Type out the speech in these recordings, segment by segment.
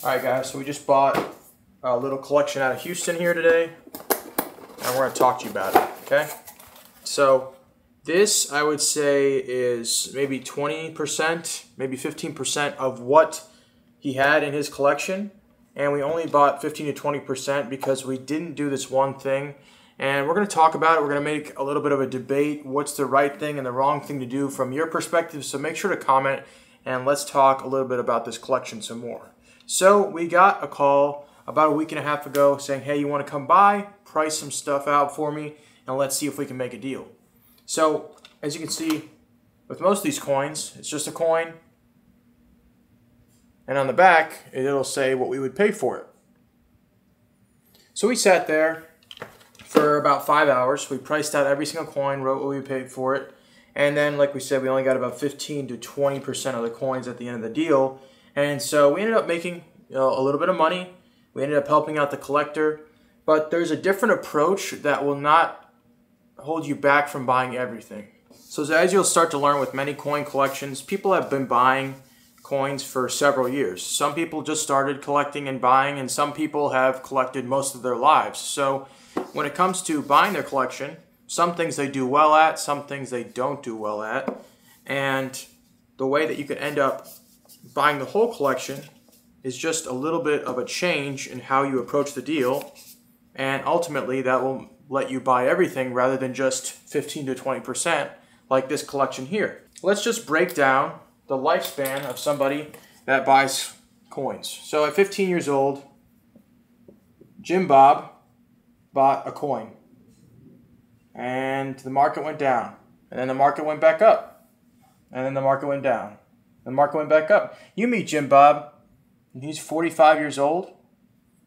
All right, guys, so we just bought a little collection out of Houston here today, and we're going to talk to you about it, okay? So this, I would say, is maybe 20%, maybe 15% of what he had in his collection, and we only bought 15 to 20% because we didn't do this one thing. And we're going to talk about it. We're going to make a little bit of a debate. What's the right thing and the wrong thing to do from your perspective? So make sure to comment and let's talk a little bit about this collection some more. So we got a call about a week and a half ago saying, hey, you want to come by, price some stuff out for me, and let's see if we can make a deal. So as you can see, with most of these coins, it's just a coin. And on the back, it'll say what we would pay for it. So we sat there for about five hours. We priced out every single coin, wrote what we paid for it. And then, like we said, we only got about 15 to 20% of the coins at the end of the deal. And so we ended up making you know, a little bit of money. We ended up helping out the collector. But there's a different approach that will not hold you back from buying everything. So as you'll start to learn with many coin collections, people have been buying coins for several years. Some people just started collecting and buying, and some people have collected most of their lives. So when it comes to buying their collection, some things they do well at, some things they don't do well at. And the way that you can end up buying the whole collection is just a little bit of a change in how you approach the deal. And ultimately, that will let you buy everything rather than just 15 to 20% like this collection here. Let's just break down the lifespan of somebody that buys coins. So at 15 years old, Jim Bob bought a coin. And the market went down. And then the market went back up. And then the market went down. The market went back up. You meet Jim Bob, he's 45 years old.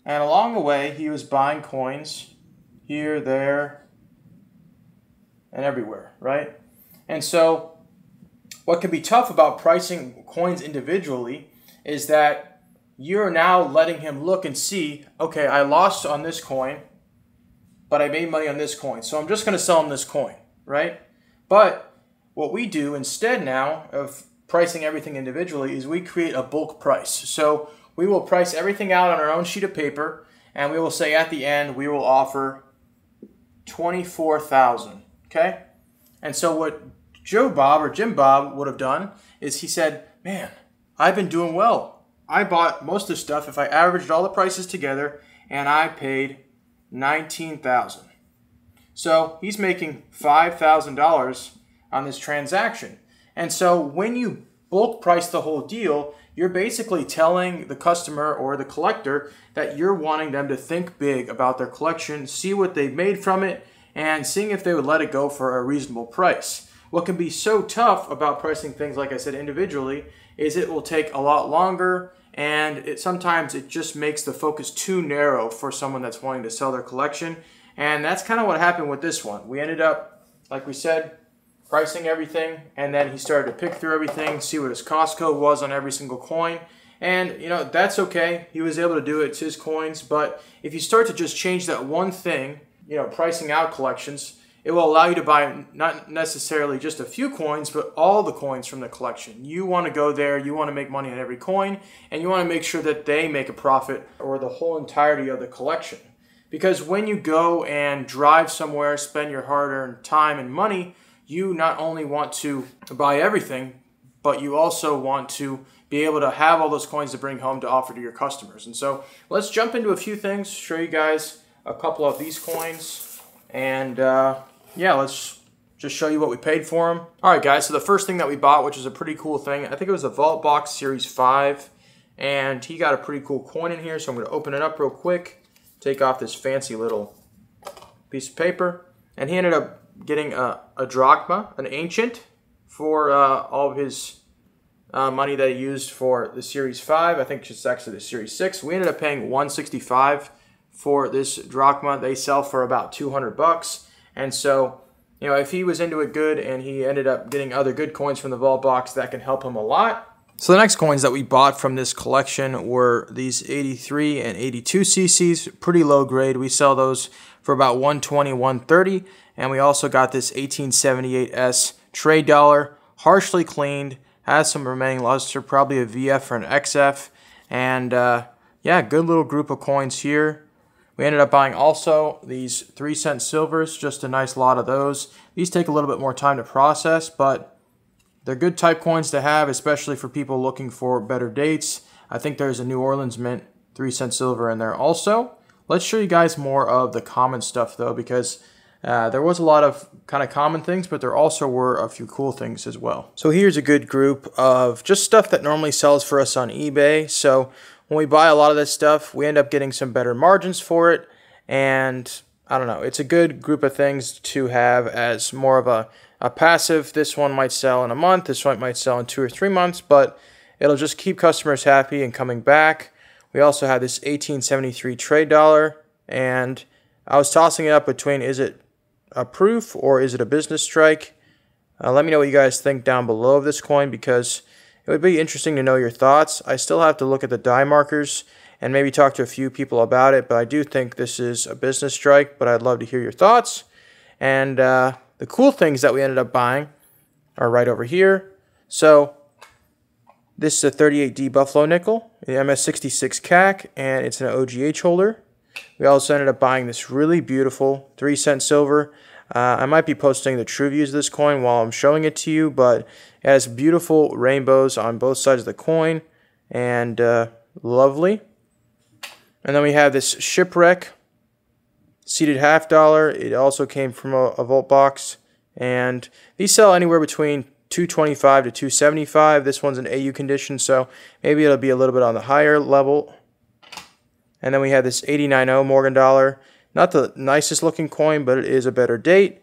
And along the way, he was buying coins here, there, and everywhere, right? And so, what can be tough about pricing coins individually is that you're now letting him look and see okay, I lost on this coin, but I made money on this coin. So I'm just going to sell him this coin, right? But what we do instead now of pricing everything individually is we create a bulk price. So we will price everything out on our own sheet of paper and we will say at the end we will offer 24,000, okay? And so what Joe Bob or Jim Bob would have done is he said, "Man, I've been doing well. I bought most of the stuff if I averaged all the prices together and I paid 19,000." So, he's making $5,000 on this transaction. And so when you bulk price the whole deal, you're basically telling the customer or the collector that you're wanting them to think big about their collection, see what they've made from it, and seeing if they would let it go for a reasonable price. What can be so tough about pricing things, like I said, individually, is it will take a lot longer and it sometimes it just makes the focus too narrow for someone that's wanting to sell their collection. And that's kind of what happened with this one. We ended up, like we said, pricing everything, and then he started to pick through everything, see what his cost code was on every single coin. And, you know, that's okay. He was able to do it. It's his coins. But if you start to just change that one thing, you know, pricing out collections, it will allow you to buy not necessarily just a few coins, but all the coins from the collection. You want to go there, you want to make money on every coin, and you want to make sure that they make a profit or the whole entirety of the collection. Because when you go and drive somewhere, spend your hard earned time and money, you not only want to buy everything, but you also want to be able to have all those coins to bring home to offer to your customers. And so let's jump into a few things, show you guys a couple of these coins, and uh, yeah, let's just show you what we paid for them. All right, guys, so the first thing that we bought, which is a pretty cool thing, I think it was a Vault Box Series 5, and he got a pretty cool coin in here, so I'm going to open it up real quick, take off this fancy little piece of paper, and he ended up getting a, a drachma, an ancient, for uh, all of his uh, money that he used for the Series 5. I think it's actually the Series 6. We ended up paying 165 for this drachma. They sell for about 200 bucks. And so, you know, if he was into it good and he ended up getting other good coins from the vault box, that can help him a lot. So the next coins that we bought from this collection were these 83 and 82 cc's, pretty low grade. We sell those for about 120, 130. And we also got this 1878S trade dollar, harshly cleaned, has some remaining luster, probably a VF or an XF. And uh, yeah, good little group of coins here. We ended up buying also these 3 cent silvers, just a nice lot of those. These take a little bit more time to process, but they're good type coins to have, especially for people looking for better dates. I think there's a New Orleans Mint 3 cent silver in there also. Let's show you guys more of the common stuff though, because uh, there was a lot of kind of common things, but there also were a few cool things as well. So here's a good group of just stuff that normally sells for us on eBay. So when we buy a lot of this stuff, we end up getting some better margins for it. And I don't know, it's a good group of things to have as more of a, a passive. This one might sell in a month, this one might sell in two or three months, but it'll just keep customers happy and coming back. We also have this 1873 trade dollar, and I was tossing it up between is it a proof or is it a business strike? Uh, let me know what you guys think down below of this coin because it would be interesting to know your thoughts. I still have to look at the die markers and maybe talk to a few people about it, but I do think this is a business strike, but I'd love to hear your thoughts. And uh, the cool things that we ended up buying are right over here. So this is a 38D Buffalo nickel, the MS66 CAC, and it's an OGH holder. We also ended up buying this really beautiful 3 cent silver. Uh, I might be posting the TrueViews of this coin while I'm showing it to you, but it has beautiful rainbows on both sides of the coin and uh, lovely. And then we have this shipwreck seated half dollar. It also came from a, a vault box. And these sell anywhere between 225 to 275. This one's in AU condition, so maybe it'll be a little bit on the higher level. And then we have this 890 Morgan dollar. Not the nicest looking coin, but it is a better date.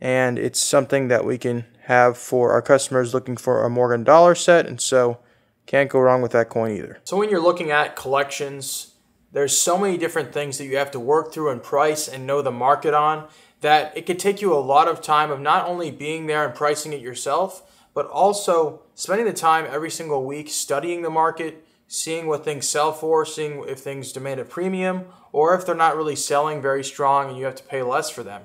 And it's something that we can have for our customers looking for a Morgan dollar set. And so can't go wrong with that coin either. So when you're looking at collections, there's so many different things that you have to work through and price and know the market on that it could take you a lot of time of not only being there and pricing it yourself, but also spending the time every single week studying the market, seeing what things sell for, seeing if things demand a premium, or if they're not really selling very strong and you have to pay less for them.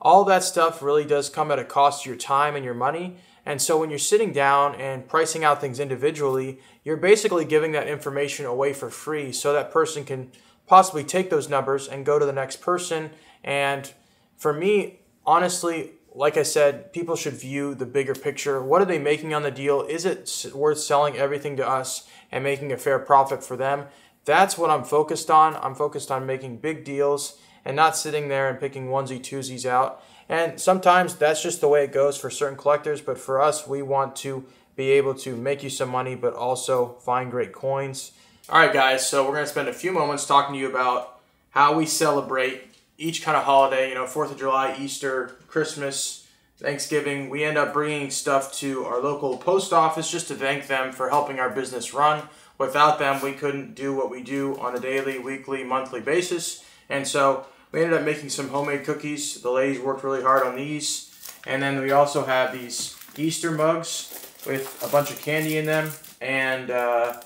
All that stuff really does come at a cost to your time and your money. And so when you're sitting down and pricing out things individually, you're basically giving that information away for free so that person can possibly take those numbers and go to the next person. And for me, honestly, like I said, people should view the bigger picture. What are they making on the deal? Is it worth selling everything to us and making a fair profit for them? That's what I'm focused on. I'm focused on making big deals and not sitting there and picking onesie twosies out. And sometimes that's just the way it goes for certain collectors, but for us, we want to be able to make you some money, but also find great coins. All right, guys, so we're going to spend a few moments talking to you about how we celebrate each kind of holiday, you know, 4th of July, Easter, Christmas, Thanksgiving. We end up bringing stuff to our local post office just to thank them for helping our business run. Without them, we couldn't do what we do on a daily, weekly, monthly basis. And so we ended up making some homemade cookies. The ladies worked really hard on these. And then we also have these Easter mugs with a bunch of candy in them. And uh,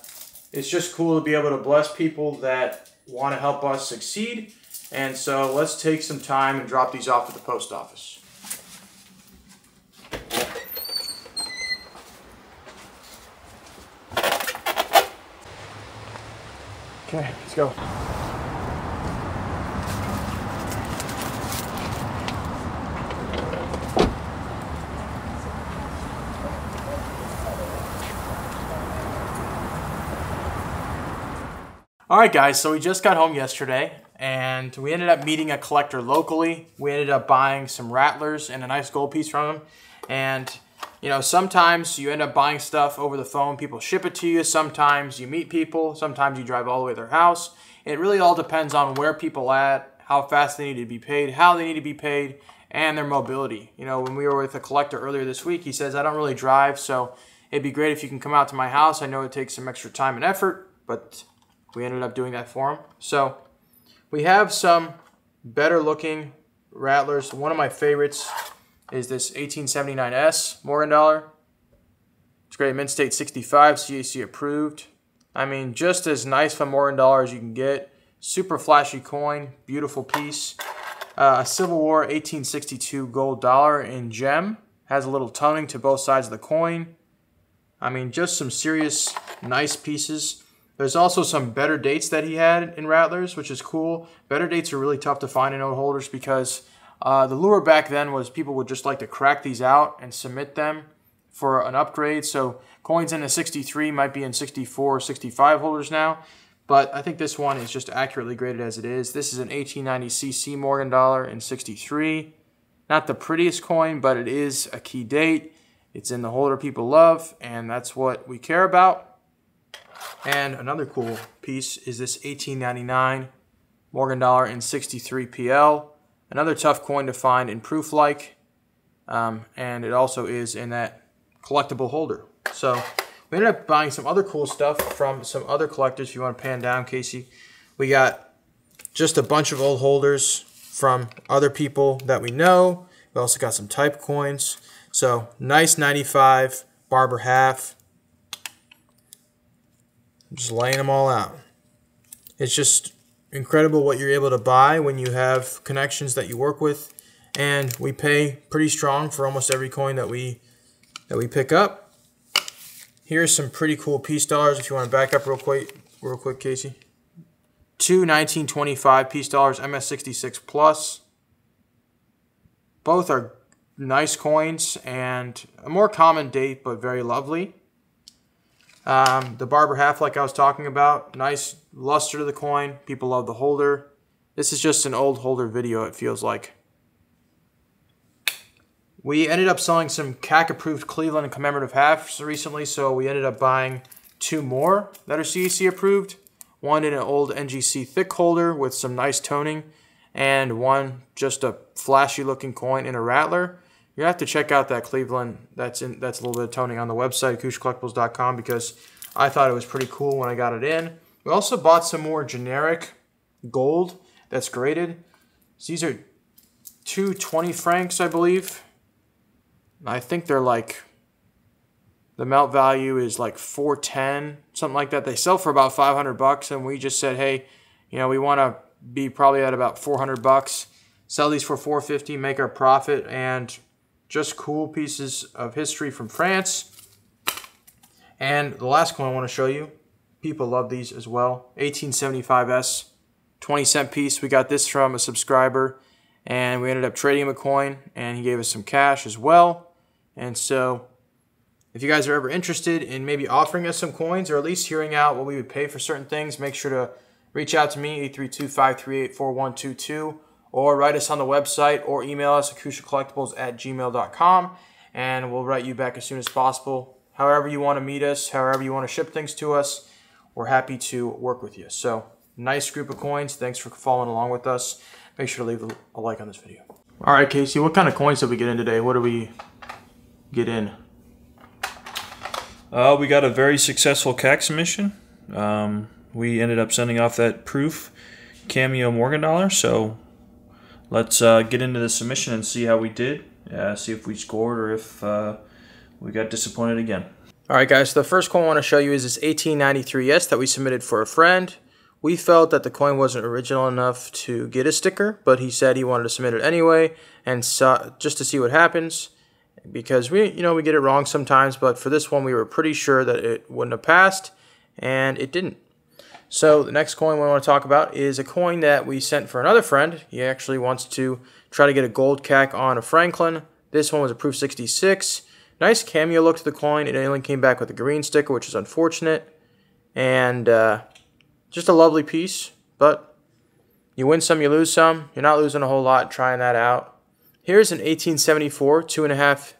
it's just cool to be able to bless people that want to help us succeed. And so let's take some time and drop these off at the post office. Okay, let's go. All right, guys, so we just got home yesterday and we ended up meeting a collector locally. We ended up buying some rattlers and a nice gold piece from him. And, you know, sometimes you end up buying stuff over the phone. People ship it to you. Sometimes you meet people. Sometimes you drive all the way to their house. It really all depends on where people at, how fast they need to be paid, how they need to be paid, and their mobility. You know, when we were with a collector earlier this week, he says, I don't really drive, so it'd be great if you can come out to my house. I know it takes some extra time and effort, but we ended up doing that for him. So we have some better looking rattlers. One of my favorites is this 1879S Morgan dollar. It's great, mint state 65, CAC approved. I mean, just as nice a Morgan dollar as you can get. Super flashy coin, beautiful piece. Uh, a Civil War 1862 gold dollar in gem. Has a little toning to both sides of the coin. I mean, just some serious nice pieces. There's also some better dates that he had in Rattlers, which is cool. Better dates are really tough to find in old holders because uh, the lure back then was people would just like to crack these out and submit them for an upgrade. So coins in the 63 might be in 64 or 65 holders now. But I think this one is just accurately graded as it is. This is an 1890 CC Morgan dollar in 63. Not the prettiest coin, but it is a key date. It's in the holder people love, and that's what we care about. And another cool piece is this 1899 Morgan dollar in 63 PL. Another tough coin to find in proof like, um, and it also is in that collectible holder. So we ended up buying some other cool stuff from some other collectors. If you want to pan down, Casey, we got just a bunch of old holders from other people that we know. We also got some type coins. So nice 95 Barber half. Just laying them all out. It's just incredible what you're able to buy when you have connections that you work with. And we pay pretty strong for almost every coin that we that we pick up. Here's some pretty cool peace dollars if you want to back up real quick, real quick, Casey. Two 1925 peace dollars, MS66 plus. Both are nice coins and a more common date, but very lovely. Um, the Barber half, like I was talking about, nice luster to the coin. People love the holder. This is just an old holder video, it feels like. We ended up selling some CAC approved Cleveland commemorative halves recently, so we ended up buying two more that are CAC approved. One in an old NGC thick holder with some nice toning, and one just a flashy looking coin in a rattler. You have to check out that Cleveland. That's in that's a little bit of toning on the website, AcoushaCollectibles.com, because I thought it was pretty cool when I got it in. We also bought some more generic gold that's graded. So these are 220 francs, I believe. I think they're like the melt value is like 410, something like that. They sell for about 500 bucks and we just said, "Hey, you know, we want to be probably at about 400 bucks. Sell these for 450, make our profit and just cool pieces of history from France." And the last one I want to show you, people love these as well. 1875S, 20 cent piece. We got this from a subscriber and we ended up trading him a coin and he gave us some cash as well. And so if you guys are ever interested in maybe offering us some coins or at least hearing out what we would pay for certain things, make sure to reach out to me, 832-538-4122, or write us on the website or email us at Collectibles at gmail.com, and we'll write you back as soon as possible. However you want to meet us, however you want to ship things to us, we're happy to work with you. So, nice group of coins. Thanks for following along with us. Make sure to leave a like on this video. All right, Casey, what kind of coins did we get in today? What do we get in? Uh, we got a very successful CAC submission. Um, we ended up sending off that proof cameo Morgan dollar. So let's uh, get into the submission and see how we did. Uh, see if we scored or if uh, we got disappointed again. All right, guys. So the first coin I want to show you is this 1893S that we submitted for a friend. We felt that the coin wasn't original enough to get a sticker, but he said he wanted to submit it anyway, and just to see what happens because we, you know, we get it wrong sometimes, but for this one, we were pretty sure that it wouldn't have passed, and it didn't. So the next coin we want to talk about is a coin that we sent for another friend. He actually wants to try to get a gold CAC on a Franklin. This one was a proof 66. Nice cameo look to the coin. It only came back with a green sticker, which is unfortunate. And uh, just a lovely piece, but you win some, you lose some. You're not losing a whole lot trying that out. Here's an 1874 two and a half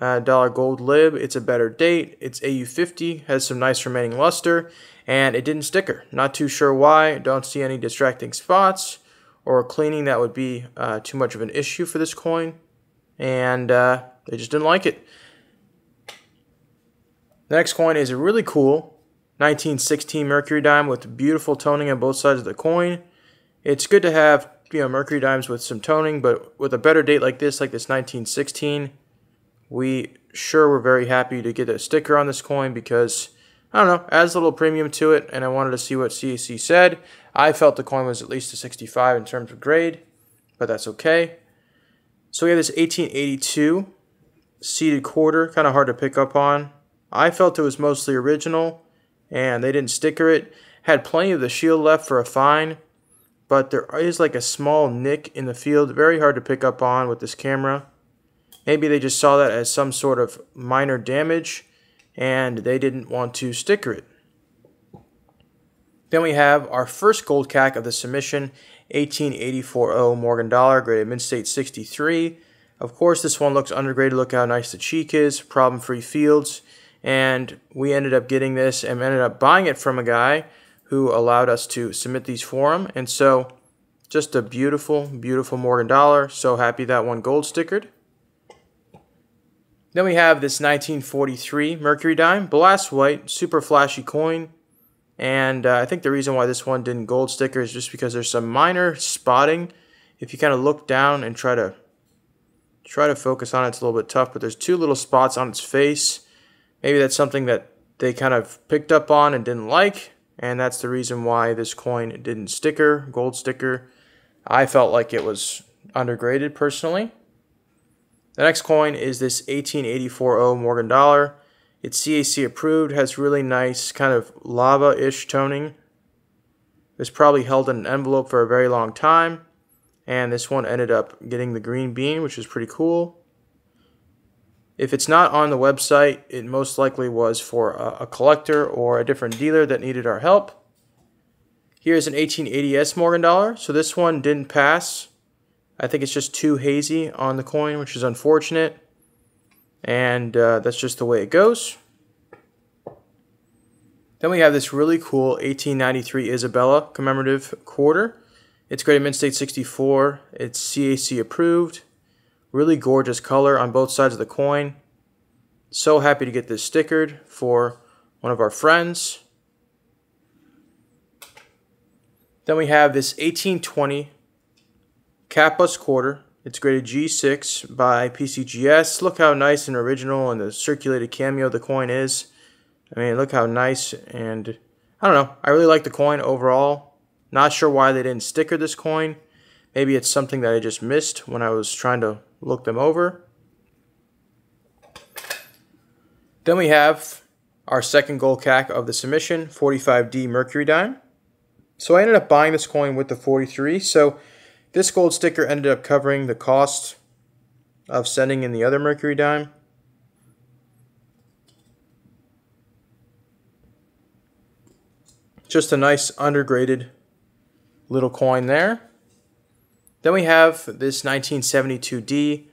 uh, dollar gold lib. It's a better date. It's AU50, has some nice remaining luster, and it didn't sticker. Not too sure why. Don't see any distracting spots or cleaning that would be uh, too much of an issue for this coin, and uh, they just didn't like it. Next coin is a really cool 1916 mercury dime with beautiful toning on both sides of the coin. It's good to have you know mercury dimes with some toning, but with a better date like this, like this 1916, we sure were very happy to get a sticker on this coin because I don't know, adds a little premium to it, and I wanted to see what CAC said. I felt the coin was at least a 65 in terms of grade, but that's okay. So we have this 1882 seated quarter, kind of hard to pick up on. I felt it was mostly original, and they didn't sticker it. Had plenty of the shield left for a fine, but there is like a small nick in the field, very hard to pick up on with this camera. Maybe they just saw that as some sort of minor damage and they didn't want to sticker it. Then we have our first gold CAC of the submission, 1884 Morgan Dollar, graded Mint State 63. Of course, this one looks undergraded. Look how nice the cheek is, problem-free fields. And we ended up getting this and ended up buying it from a guy who allowed us to submit these for him. And so, just a beautiful, beautiful Morgan Dollar. So happy that one gold stickered. Then we have this 1943 Mercury Dime, Blast White, super flashy coin. And uh, I think the reason why this one didn't gold sticker is just because there's some minor spotting. If you kind of look down and try to try to focus on it, it's a little bit tough, but there's two little spots on its face. Maybe that's something that they kind of picked up on and didn't like, and that's the reason why this coin didn't sticker, gold sticker. I felt like it was undergraded personally. The next coin is this 1884 Morgan dollar. It's CAC approved, has really nice kind of lava-ish toning. This probably held in an envelope for a very long time. And this one ended up getting the green bean, which is pretty cool. If it's not on the website, it most likely was for a, a collector or a different dealer that needed our help. Here's an 1880s Morgan dollar. So this one didn't pass. I think it's just too hazy on the coin, which is unfortunate. And uh, that's just the way it goes. Then we have this really cool 1893 Isabella commemorative quarter. It's graded Mint State 64. It's CAC approved. Really gorgeous color on both sides of the coin. So happy to get this stickered for one of our friends. Then we have this 1820 Capped Bust quarter. It's graded G6 by PCGS. Look how nice and original and the circulated cameo the coin is. I mean, look how nice and I don't know. I really like the coin overall. Not sure why they didn't sticker this coin. Maybe it's something that I just missed when I was trying to look them over. Then we have our second gold CAC of the submission, 45D Mercury Dime. So I ended up buying this coin with the 43. So this gold sticker ended up covering the cost of sending in the other Mercury dime. Just a nice undergraded little coin there. Then we have this 1972D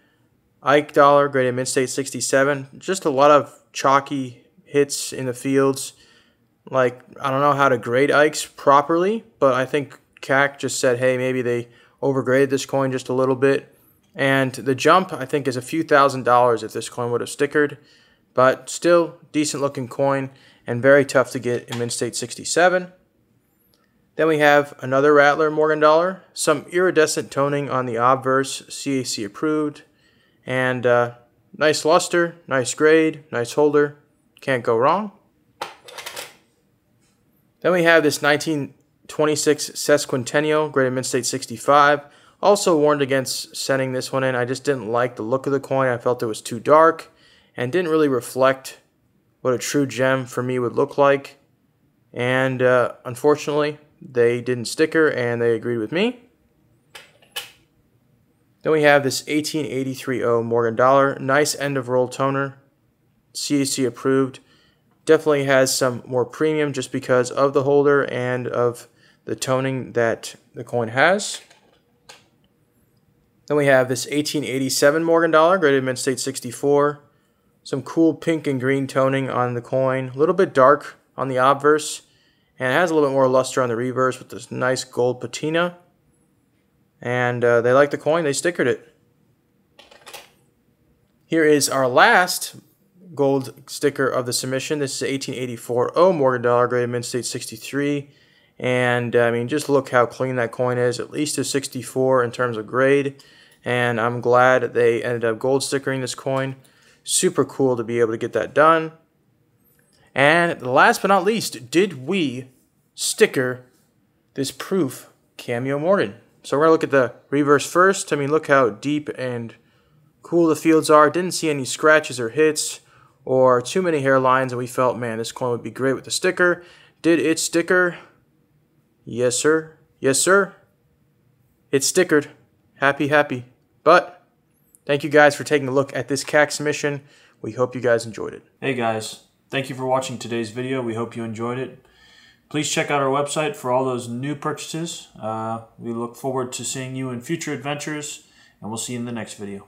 Ike dollar, graded Mint State 67. Just a lot of chalky hits in the fields. Like, I don't know how to grade Ikes properly, but I think CAC just said, hey, maybe they overgraded this coin just a little bit. And the jump, I think, is a few thousand dollars if this coin would have stickered. But still, decent looking coin and very tough to get in Mint State 67. Then we have another Rattler Morgan Dollar, some iridescent toning on the obverse, CAC approved, and uh, nice luster, nice grade, nice holder, can't go wrong. Then we have this 19 26 Sesquicentennial, graded Mint State 65. Also warned against sending this one in. I just didn't like the look of the coin. I felt it was too dark and didn't really reflect what a true gem for me would look like. And uh, unfortunately, they didn't sticker and they agreed with me. Then we have this 1883 Morgan Dollar. Nice end of roll toner. CAC approved. Definitely has some more premium just because of the holder and of the toning that the coin has. Then we have this 1887 Morgan dollar, graded Mint State 64. Some cool pink and green toning on the coin. A little bit dark on the obverse. And it has a little bit more luster on the reverse with this nice gold patina. And uh, they like the coin, they stickered it. Here is our last gold sticker of the submission. This is 1884 O Morgan dollar, graded Mint State 63. And uh, I mean, just look how clean that coin is, at least a 64 in terms of grade. And I'm glad they ended up gold stickering this coin. Super cool to be able to get that done. And last but not least, did we sticker this proof Cameo Morgan? So we're going to look at the reverse first. I mean, look how deep and cool the fields are. Didn't see any scratches or hits or too many hairlines, and we felt, man, this coin would be great with the sticker. Did it sticker? Yes, sir. Yes, sir. It's stickered. Happy, happy. But thank you guys for taking a look at this CAC submission. We hope you guys enjoyed it. Hey guys, thank you for watching today's video. We hope you enjoyed it. Please check out our website for all those new purchases. Uh, we look forward to seeing you in future adventures, and we'll see you in the next video.